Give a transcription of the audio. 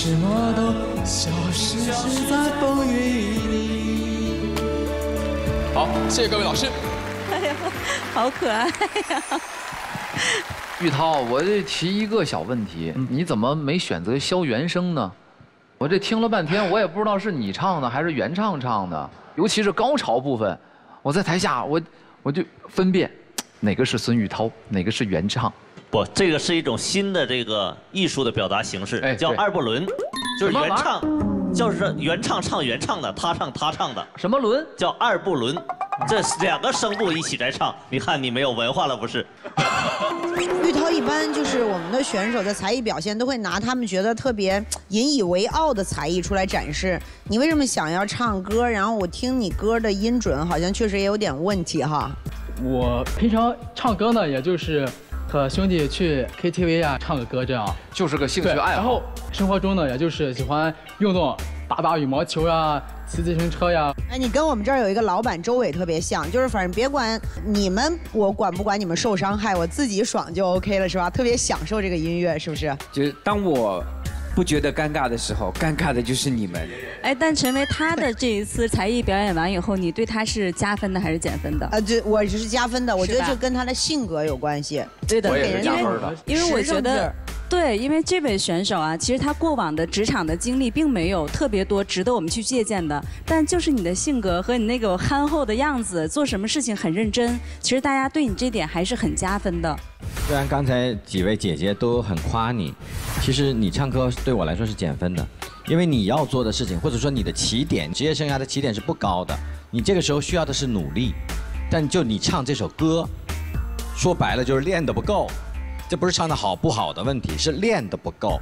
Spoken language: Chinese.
什么都消失在风雨里。好，谢谢各位老师。哎呀，好可爱呀！玉涛，我这提一个小问题，你怎么没选择削原声呢？我这听了半天，我也不知道是你唱的还是原唱唱的，尤其是高潮部分，我在台下我我就分辨哪个是孙玉涛，哪个是原唱。不，这个是一种新的这个艺术的表达形式，叫二不伦，就是原唱，就是原唱唱原唱的，他唱他唱的，什么轮？叫二不伦，这两个声部一起在唱，你看你没有文化了不是？玉涛一般就是我们的选手的才艺表现都会拿他们觉得特别引以为傲的才艺出来展示。你为什么想要唱歌？然后我听你歌的音准好像确实也有点问题哈。我平常唱歌呢，也就是和兄弟去 KTV 啊唱个歌这样，就是个兴趣爱好然后生活中呢，也就是喜欢运动，打打羽毛球呀，骑自行车呀。哎，你跟我们这儿有一个老板周伟特别像，就是反正别管你们，我管不管你们受伤害，我自己爽就 OK 了，是吧？特别享受这个音乐，是不是？就是当我不觉得尴尬的时候，尴尬的就是你们。哎，但陈为他的这一次才艺表演完以后，你对他是加分的还是减分的？啊，这我是加分的，我觉得是吧这跟他的性格有关系。对的，我也是给人加分的因为我觉得。对，因为这位选手啊，其实他过往的职场的经历并没有特别多值得我们去借鉴的，但就是你的性格和你那个憨厚的样子，做什么事情很认真，其实大家对你这点还是很加分的。虽然刚才几位姐姐都很夸你，其实你唱歌对我来说是减分的，因为你要做的事情，或者说你的起点，职业生涯的起点是不高的，你这个时候需要的是努力，但就你唱这首歌，说白了就是练得不够，这不是唱的好不好的问题，是练得不够。